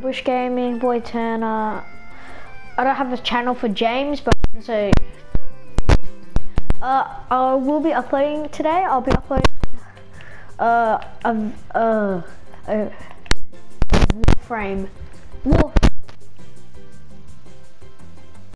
Bush Gaming, Boy Turner. I don't have a channel for James, but so uh, I will be uploading today. I'll be uploading uh a uh a frame.